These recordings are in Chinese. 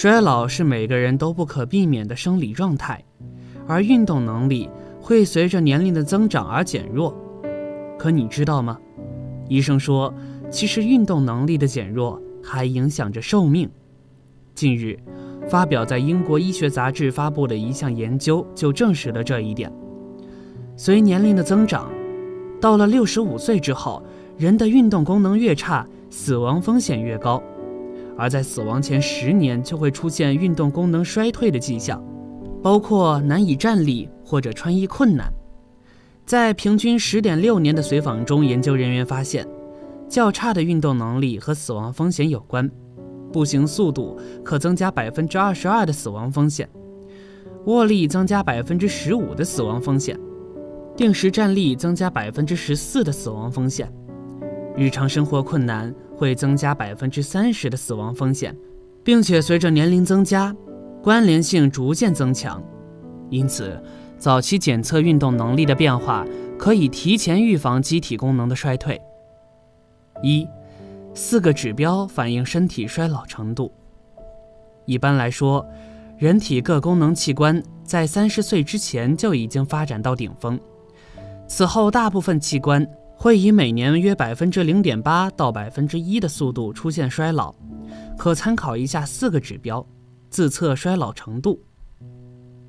衰老是每个人都不可避免的生理状态，而运动能力会随着年龄的增长而减弱。可你知道吗？医生说，其实运动能力的减弱还影响着寿命。近日，发表在英国医学杂志发布的一项研究就证实了这一点。随年龄的增长，到了六十五岁之后，人的运动功能越差，死亡风险越高。而在死亡前十年就会出现运动功能衰退的迹象，包括难以站立或者穿衣困难。在平均十点六年的随访中，研究人员发现，较差的运动能力和死亡风险有关。步行速度可增加百分之二十二的死亡风险，握力增加百分之十五的死亡风险，定时站立增加百分之十四的死亡风险，日常生活困难会增加百分之三十的死亡风险，并且随着年龄增加，关联性逐渐增强。因此。早期检测运动能力的变化，可以提前预防机体功能的衰退。一，四个指标反映身体衰老程度。一般来说，人体各功能器官在三十岁之前就已经发展到顶峰，此后大部分器官会以每年约百分之零点八到百分之一的速度出现衰老。可参考一下四个指标，自测衰老程度。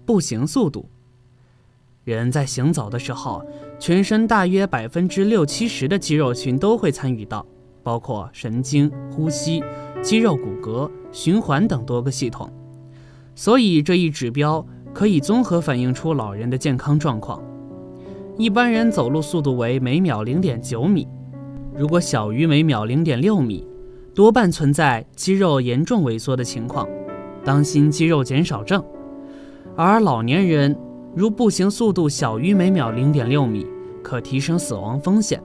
步行速度。人在行走的时候，全身大约百分之六七十的肌肉群都会参与到，包括神经、呼吸、肌肉、骨骼、循环等多个系统。所以这一指标可以综合反映出老人的健康状况。一般人走路速度为每秒零点九米，如果小于每秒零点六米，多半存在肌肉严重萎缩的情况，当心肌肉减少症。而老年人。如步行速度小于每秒零点六米，可提升死亡风险。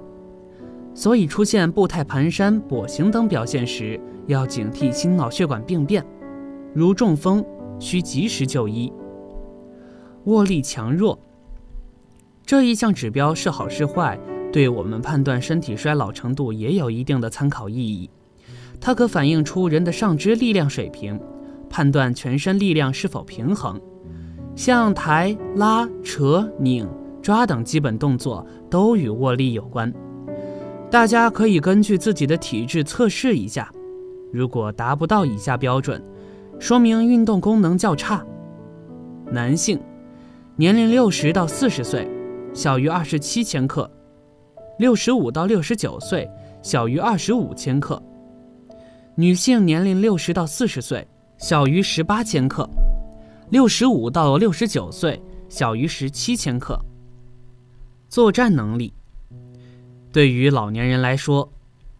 所以出现步态蹒跚、跛行等表现时，要警惕心脑血管病变，如中风，需及时就医。握力强弱这一项指标是好是坏，对我们判断身体衰老程度也有一定的参考意义。它可反映出人的上肢力量水平，判断全身力量是否平衡。像抬、拉、扯、拧、抓等基本动作都与握力有关。大家可以根据自己的体质测试一下，如果达不到以下标准，说明运动功能较差。男性，年龄六十到四十岁，小于二十七千克；六十五到六十九岁，小于二十五千克；女性年龄六十到四十岁，小于十八千克。六十五到六十九岁，小于十七千克。作战能力，对于老年人来说，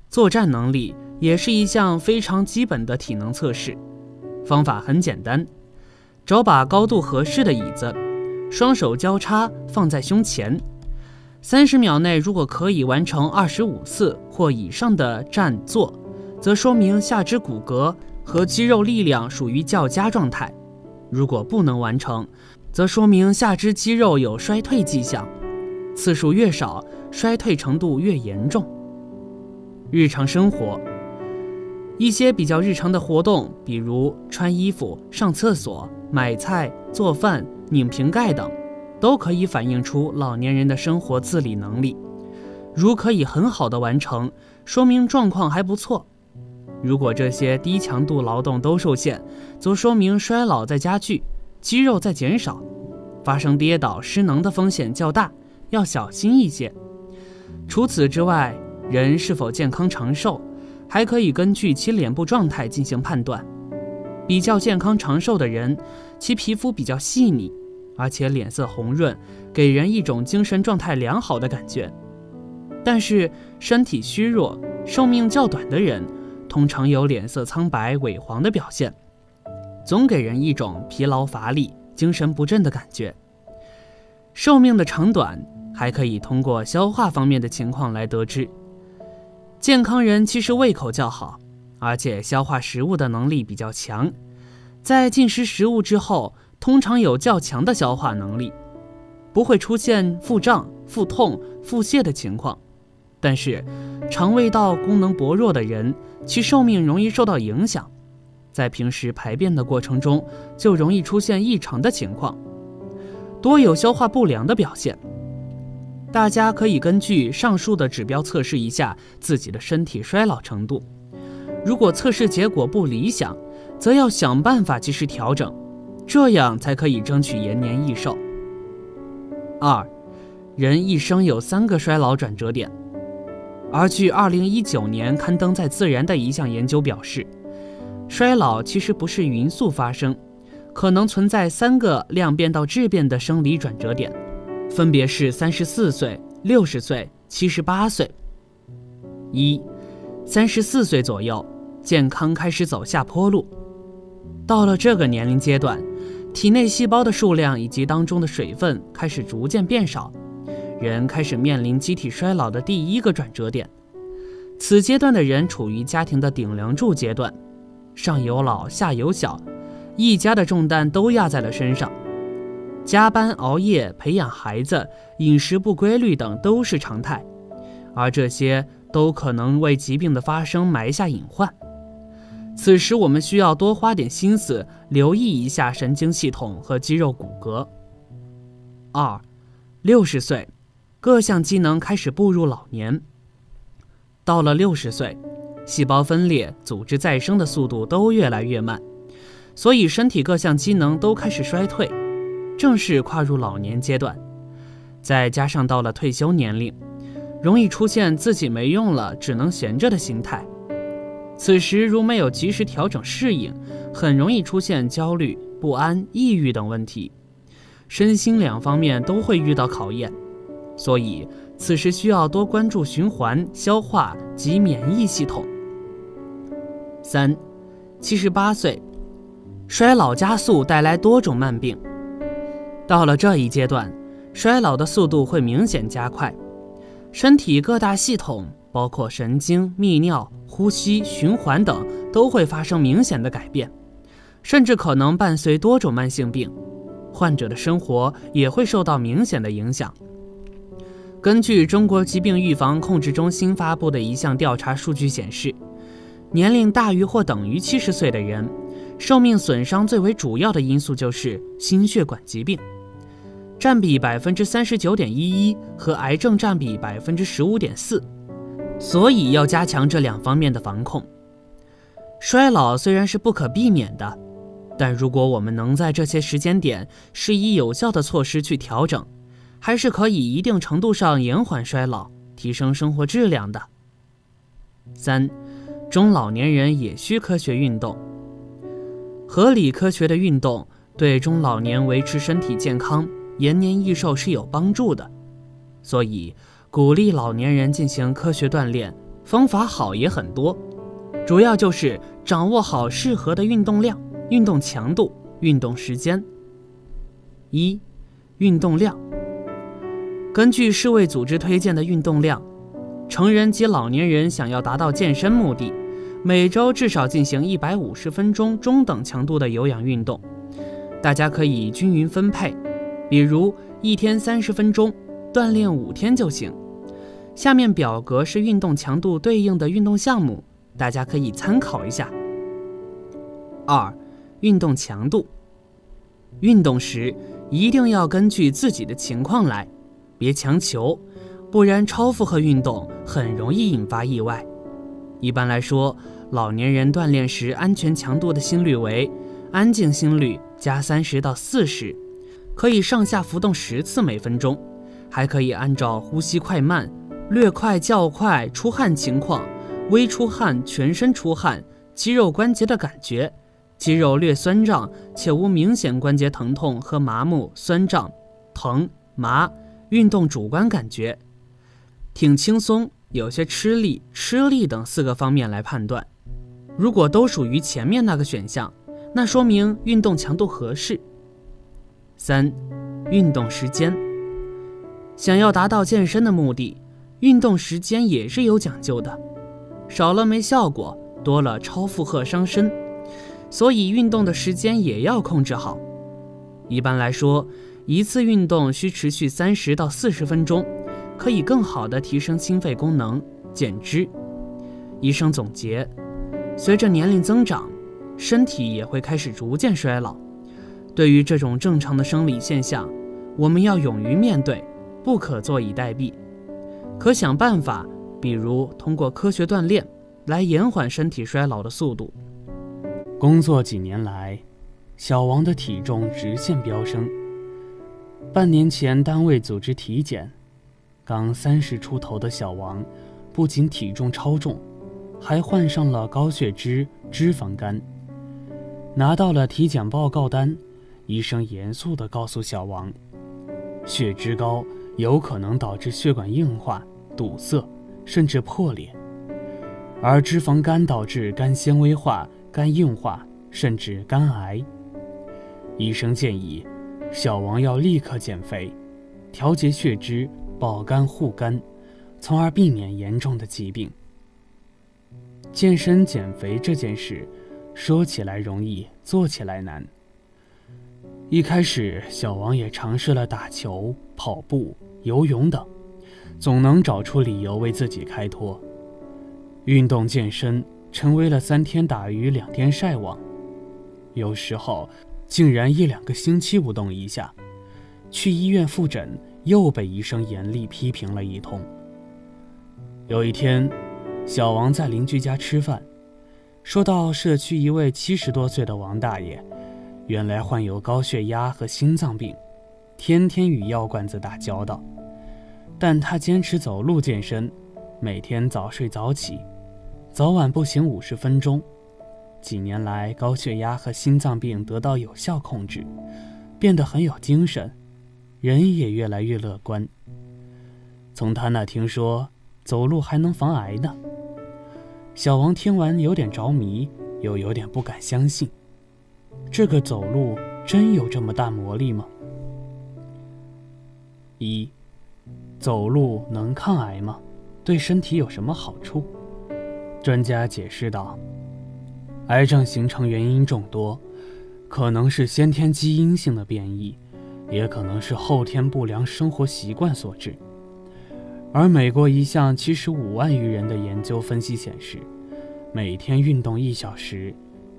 作战能力也是一项非常基本的体能测试。方法很简单，找把高度合适的椅子，双手交叉放在胸前，三十秒内如果可以完成二十五次或以上的站坐，则说明下肢骨骼和肌肉力量属于较佳状态。如果不能完成，则说明下肢肌肉有衰退迹象，次数越少，衰退程度越严重。日常生活，一些比较日常的活动，比如穿衣服、上厕所、买菜、做饭、拧瓶盖等，都可以反映出老年人的生活自理能力。如可以很好的完成，说明状况还不错。如果这些低强度劳动都受限，则说明衰老在加剧，肌肉在减少，发生跌倒失能的风险较大，要小心一些。除此之外，人是否健康长寿，还可以根据其脸部状态进行判断。比较健康长寿的人，其皮肤比较细腻，而且脸色红润，给人一种精神状态良好的感觉。但是身体虚弱、寿命较短的人，通常有脸色苍白、萎黄的表现，总给人一种疲劳乏力、精神不振的感觉。寿命的长短还可以通过消化方面的情况来得知。健康人其实胃口较好，而且消化食物的能力比较强，在进食食物之后，通常有较强的消化能力，不会出现腹胀、腹痛、腹泻的情况。但是，肠胃道功能薄弱的人，其寿命容易受到影响。在平时排便的过程中就容易出现异常的情况，多有消化不良的表现。大家可以根据上述的指标测试一下自己的身体衰老程度。如果测试结果不理想，则要想办法及时调整，这样才可以争取延年益寿。二，人一生有三个衰老转折点，而据2019年刊登在《自然》的一项研究表示，衰老其实不是匀速发生，可能存在三个量变到质变的生理转折点。分别是三十四岁、六十岁、七十八岁。一，三十四岁左右，健康开始走下坡路。到了这个年龄阶段，体内细胞的数量以及当中的水分开始逐渐变少，人开始面临机体衰老的第一个转折点。此阶段的人处于家庭的顶梁柱阶段，上有老下有小，一家的重担都压在了身上。加班熬夜、培养孩子、饮食不规律等都是常态，而这些都可能为疾病的发生埋下隐患。此时，我们需要多花点心思，留意一下神经系统和肌肉骨骼。二，六十岁，各项机能开始步入老年。到了六十岁，细胞分裂、组织再生的速度都越来越慢，所以身体各项机能都开始衰退。正式跨入老年阶段，再加上到了退休年龄，容易出现自己没用了，只能闲着的心态。此时如没有及时调整适应，很容易出现焦虑、不安、抑郁等问题，身心两方面都会遇到考验。所以此时需要多关注循环、消化及免疫系统。三，七十八岁，衰老加速带来多种慢病。到了这一阶段，衰老的速度会明显加快，身体各大系统，包括神经、泌尿、呼吸、循环等，都会发生明显的改变，甚至可能伴随多种慢性病，患者的生活也会受到明显的影响。根据中国疾病预防控制中心发布的一项调查数据显示，年龄大于或等于七十岁的人，寿命损伤最为主要的因素就是心血管疾病。占比百分之三十九点一一，和癌症占比百分之十五点四，所以要加强这两方面的防控。衰老虽然是不可避免的，但如果我们能在这些时间点施以有效的措施去调整，还是可以一定程度上延缓衰老，提升生活质量的。三，中老年人也需科学运动，合理科学的运动对中老年维持身体健康。延年益寿是有帮助的，所以鼓励老年人进行科学锻炼，方法好也很多，主要就是掌握好适合的运动量、运动强度、运动时间。一、运动量。根据世卫组织推荐的运动量，成人及老年人想要达到健身目的，每周至少进行一百五十分钟中等强度的有氧运动，大家可以均匀分配。比如一天三十分钟，锻炼五天就行。下面表格是运动强度对应的运动项目，大家可以参考一下。二、运动强度。运动时一定要根据自己的情况来，别强求，不然超负荷运动很容易引发意外。一般来说，老年人锻炼时安全强度的心率为安静心率加三十到四十。可以上下浮动十次每分钟，还可以按照呼吸快慢、略快较快、出汗情况、微出汗、全身出汗、肌肉关节的感觉、肌肉略酸胀且无明显关节疼痛和麻木、酸胀、疼、麻、运动主观感觉、挺轻松、有些吃力、吃力等四个方面来判断。如果都属于前面那个选项，那说明运动强度合适。三、运动时间。想要达到健身的目的，运动时间也是有讲究的，少了没效果，多了超负荷伤身，所以运动的时间也要控制好。一般来说，一次运动需持续三十到四十分钟，可以更好的提升心肺功能、减脂。医生总结：随着年龄增长，身体也会开始逐渐衰老。对于这种正常的生理现象，我们要勇于面对，不可坐以待毙，可想办法，比如通过科学锻炼来延缓身体衰老的速度。工作几年来，小王的体重直线飙升。半年前单位组织体检，刚三十出头的小王，不仅体重超重，还患上了高血脂、脂肪肝。拿到了体检报告单。医生严肃地告诉小王：“血脂高有可能导致血管硬化、堵塞，甚至破裂；而脂肪肝导致肝纤维化、肝硬化，甚至肝癌。”医生建议小王要立刻减肥，调节血脂，保肝护肝，从而避免严重的疾病。健身减肥这件事，说起来容易，做起来难。一开始，小王也尝试了打球、跑步、游泳等，总能找出理由为自己开脱。运动健身成为了三天打鱼两天晒网，有时候竟然一两个星期不动一下。去医院复诊，又被医生严厉批评了一通。有一天，小王在邻居家吃饭，说到社区一位七十多岁的王大爷。原来患有高血压和心脏病，天天与药罐子打交道，但他坚持走路健身，每天早睡早起，早晚步行五十分钟。几年来，高血压和心脏病得到有效控制，变得很有精神，人也越来越乐观。从他那听说走路还能防癌呢，小王听完有点着迷，又有点不敢相信。这个走路真有这么大魔力吗？一，走路能抗癌吗？对身体有什么好处？专家解释道：癌症形成原因众多，可能是先天基因性的变异，也可能是后天不良生活习惯所致。而美国一项七十五万余人的研究分析显示，每天运动一小时。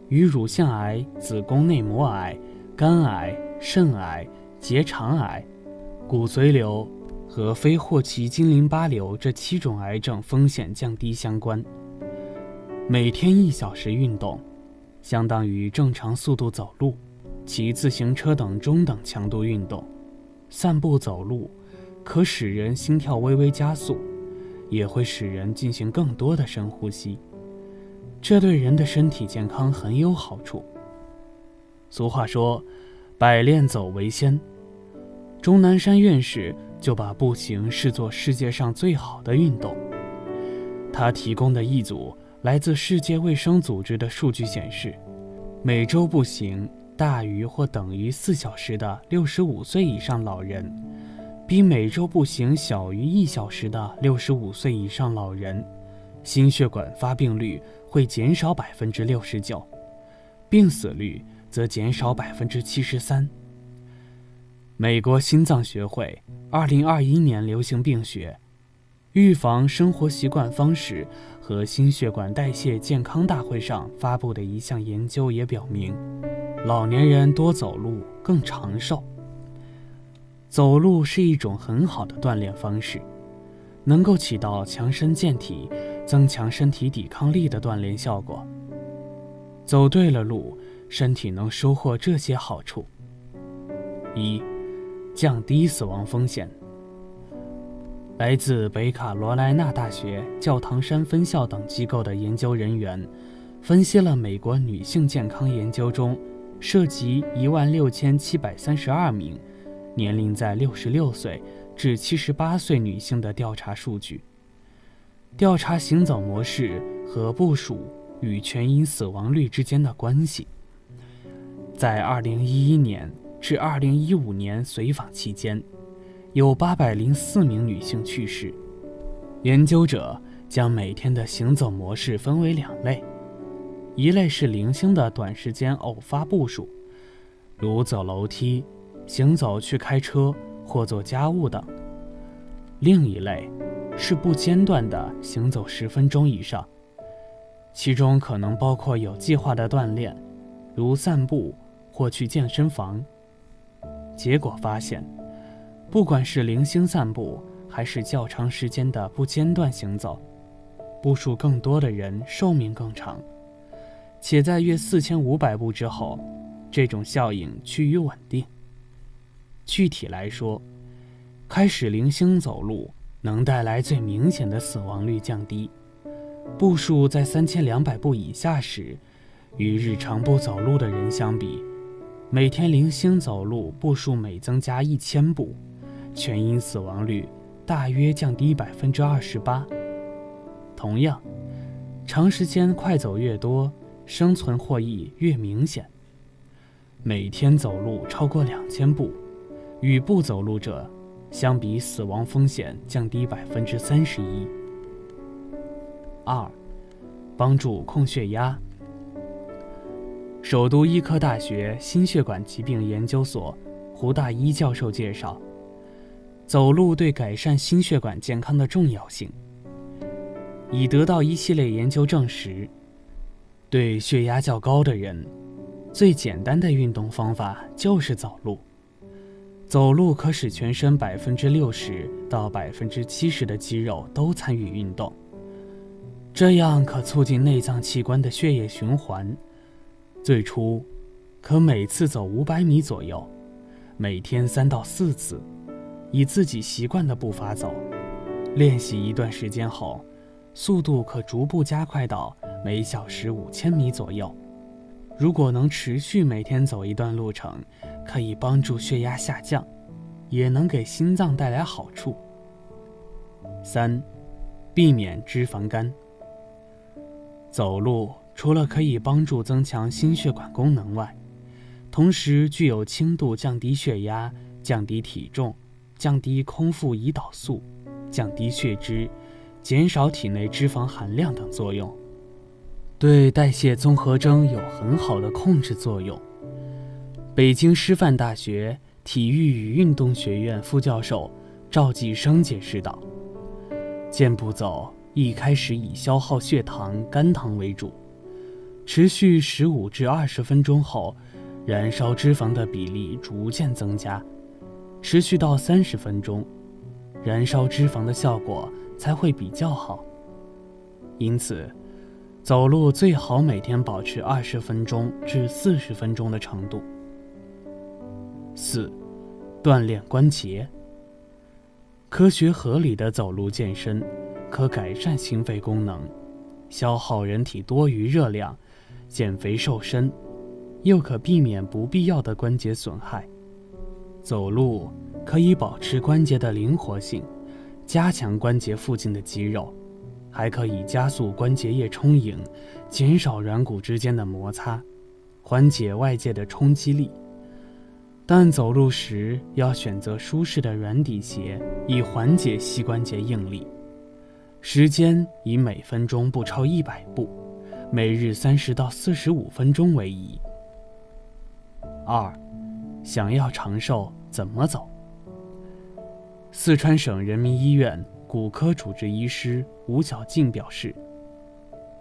与乳腺癌、子宫内膜癌、肝癌、肾癌、结肠癌、骨髓瘤和非霍奇金淋巴瘤这七种癌症风险降低相关。每天一小时运动，相当于正常速度走路、骑自行车等中等强度运动。散步走路可使人心跳微微加速，也会使人进行更多的深呼吸。这对人的身体健康很有好处。俗话说：“百练走为先。”钟南山院士就把步行视作世界上最好的运动。他提供的一组来自世界卫生组织的数据显示，每周步行大于或等于四小时的六十五岁以上老人，比每周步行小于一小时的六十五岁以上老人，心血管发病率。会减少百分之六十九，病死率则减少百分之七十三。美国心脏学会二零二一年流行病学、预防生活习惯方式和心血管代谢健康大会上发布的一项研究也表明，老年人多走路更长寿。走路是一种很好的锻炼方式，能够起到强身健体。增强身体抵抗力的锻炼效果。走对了路，身体能收获这些好处：一、降低死亡风险。来自北卡罗来纳大学教堂山分校等机构的研究人员，分析了美国女性健康研究中涉及一万六千七百三十二名年龄在六十六岁至七十八岁女性的调查数据。调查行走模式和部署与全因死亡率之间的关系。在2011年至2015年随访期间，有804名女性去世。研究者将每天的行走模式分为两类：一类是零星的短时间偶发步数，如走楼梯、行走去开车或做家务等；另一类。是不间断的行走十分钟以上，其中可能包括有计划的锻炼，如散步或去健身房。结果发现，不管是零星散步，还是较长时间的不间断行走，步数更多的人寿命更长，且在约四千五百步之后，这种效应趋于稳定。具体来说，开始零星走路能带来最明显的死亡率降低。步数在三千两百步以下时，与日常不走路的人相比，每天零星走路步数每增加一千步，全因死亡率大约降低百分之二十八。同样，长时间快走越多，生存获益越明显。每天走路超过两千步，与不走路者相比，死亡风险降低百分之三十一。二，帮助控血压。首都医科大学心血管疾病研究所胡大一教授介绍，走路对改善心血管健康的重要性，已得到一系列研究证实。对血压较高的人，最简单的运动方法就是走路。走路可使全身百分之六十到百分之七十的肌肉都参与运动。这样可促进内脏器官的血液循环。最初，可每次走五百米左右，每天三到四次，以自己习惯的步伐走。练习一段时间后，速度可逐步加快到每小时五千米左右。如果能持续每天走一段路程，可以帮助血压下降，也能给心脏带来好处。三，避免脂肪肝。走路除了可以帮助增强心血管功能外，同时具有轻度降低血压、降低体重、降低空腹胰岛素、降低血脂、减少体内脂肪含量等作用，对代谢综合征有很好的控制作用。北京师范大学体育与运动学院副教授赵继生解释道：“健步走。”一开始以消耗血糖、肝糖为主，持续十五至二十分钟后，燃烧脂肪的比例逐渐增加，持续到三十分钟，燃烧脂肪的效果才会比较好。因此，走路最好每天保持二十分钟至四十分钟的程度。四，锻炼关节。科学合理的走路健身。可改善心肺功能，消耗人体多余热量，减肥瘦身，又可避免不必要的关节损害。走路可以保持关节的灵活性，加强关节附近的肌肉，还可以加速关节液充盈，减少软骨之间的摩擦，缓解外界的冲击力。但走路时要选择舒适的软底鞋，以缓解膝关节应力。时间以每分钟不超一百步，每日三十到四十五分钟为宜。二，想要长寿怎么走？四川省人民医院骨科主治医师吴小静表示，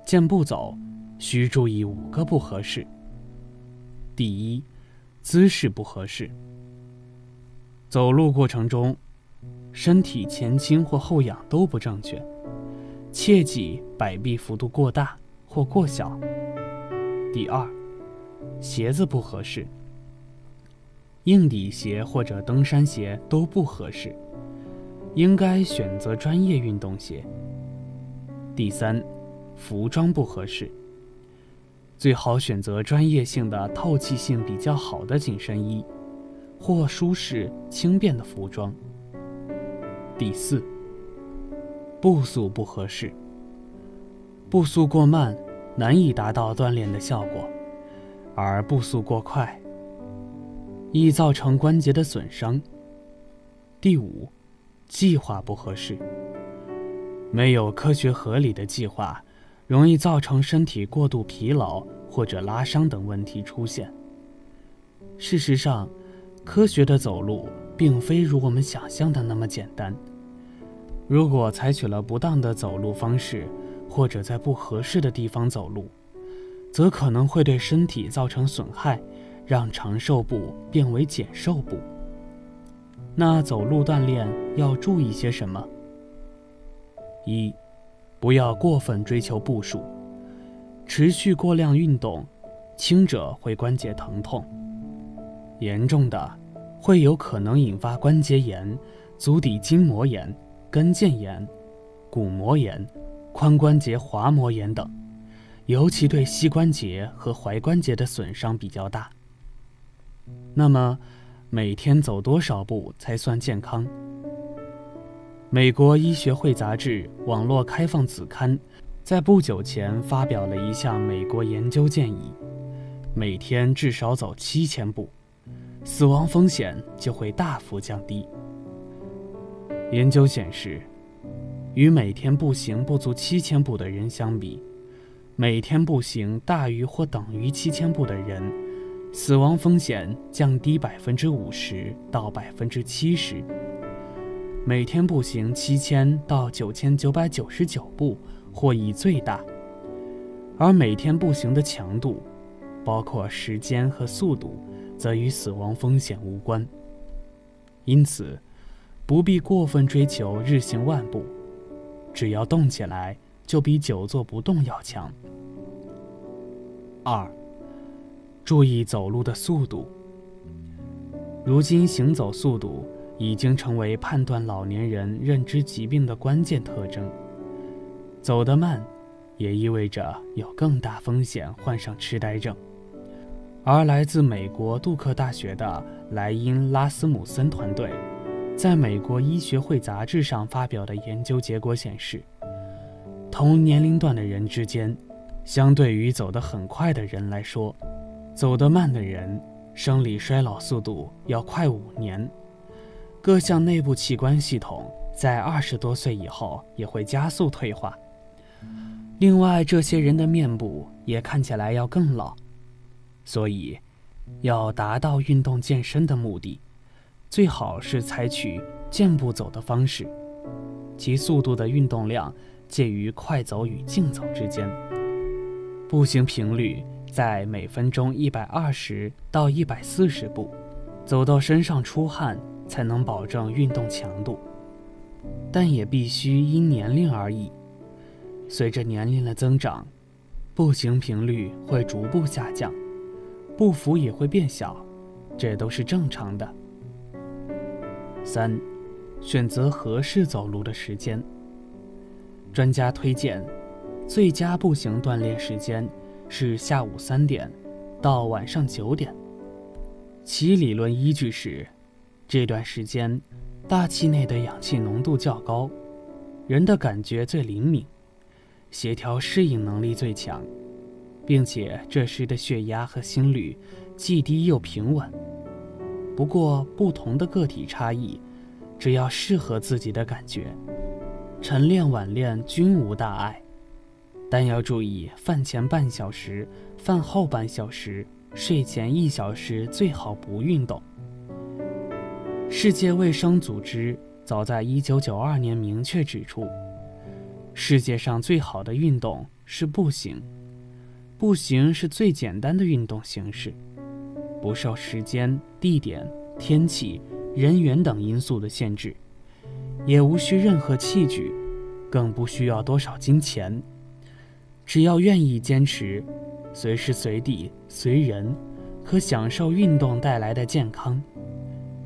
健步走需注意五个不合适。第一，姿势不合适。走路过程中，身体前倾或后仰都不正确。切忌摆臂幅度过大或过小。第二，鞋子不合适，硬底鞋或者登山鞋都不合适，应该选择专业运动鞋。第三，服装不合适，最好选择专业性的、透气性比较好的紧身衣，或舒适轻便的服装。第四。步速不合适，步速过慢难以达到锻炼的效果，而步速过快易造成关节的损伤。第五，计划不合适，没有科学合理的计划，容易造成身体过度疲劳或者拉伤等问题出现。事实上，科学的走路并非如我们想象的那么简单。如果采取了不当的走路方式，或者在不合适的地方走路，则可能会对身体造成损害，让长寿步变为减寿步。那走路锻炼要注意些什么？一，不要过分追求步数，持续过量运动，轻者会关节疼痛，严重的会有可能引发关节炎、足底筋膜炎、跟腱炎、骨膜炎、髋关节滑膜炎等，尤其对膝关节和踝关节的损伤比较大。那么，每天走多少步才算健康？美国医学会杂志网络开放子刊，在不久前发表了一项美国研究建议：每天至少走七千步，死亡风险就会大幅降低。研究显示，与每天步行不足七千步的人相比，每天步行大于或等于七千步的人，死亡风险降低百分之五十到百分之七十。每天步行七千到九千九百九十九步获益最大，而每天步行的强度，包括时间和速度，则与死亡风险无关。因此，不必过分追求日行万步，只要动起来，就比久坐不动要强。二，注意走路的速度。如今行走速度。已经成为判断老年人认知疾病的关键特征。走得慢，也意味着有更大风险患上痴呆症。而来自美国杜克大学的莱因拉斯姆森团队，在美国医学会杂志上发表的研究结果显示，同年龄段的人之间，相对于走得很快的人来说，走得慢的人生理衰老速度要快五年。各项内部器官系统在二十多岁以后也会加速退化。另外，这些人的面部也看起来要更老。所以，要达到运动健身的目的，最好是采取健步走的方式，其速度的运动量介于快走与竞走之间，步行频率在每分钟一百二十到一百四十步，走到身上出汗。才能保证运动强度，但也必须因年龄而异。随着年龄的增长，步行频率会逐步下降，步幅也会变小，这都是正常的。三，选择合适走路的时间。专家推荐，最佳步行锻炼时间是下午三点到晚上九点，其理论依据是。这段时间，大气内的氧气浓度较高，人的感觉最灵敏，协调适应能力最强，并且这时的血压和心率既低又平稳。不过，不同的个体差异，只要适合自己的感觉，晨练晚练均无大碍。但要注意，饭前半小时、饭后半小时、睡前一小时最好不运动。世界卫生组织早在1992年明确指出，世界上最好的运动是步行。步行是最简单的运动形式，不受时间、地点、天气、人员等因素的限制，也无需任何器具，更不需要多少金钱。只要愿意坚持，随时随地、随人，可享受运动带来的健康。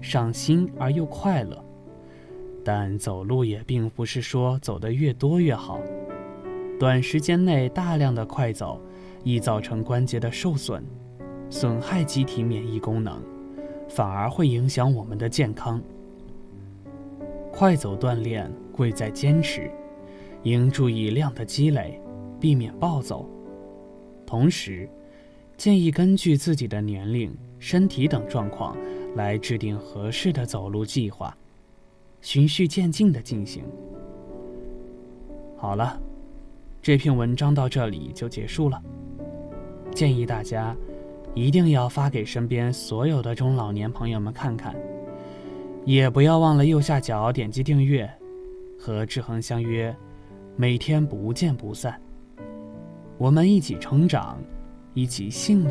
赏心而又快乐，但走路也并不是说走得越多越好。短时间内大量的快走，易造成关节的受损，损害机体免疫功能，反而会影响我们的健康。快走锻炼贵在坚持，应注意量的积累，避免暴走。同时，建议根据自己的年龄、身体等状况。来制定合适的走路计划，循序渐进的进行。好了，这篇文章到这里就结束了。建议大家一定要发给身边所有的中老年朋友们看看，也不要忘了右下角点击订阅，和志恒相约，每天不见不散。我们一起成长，一起幸。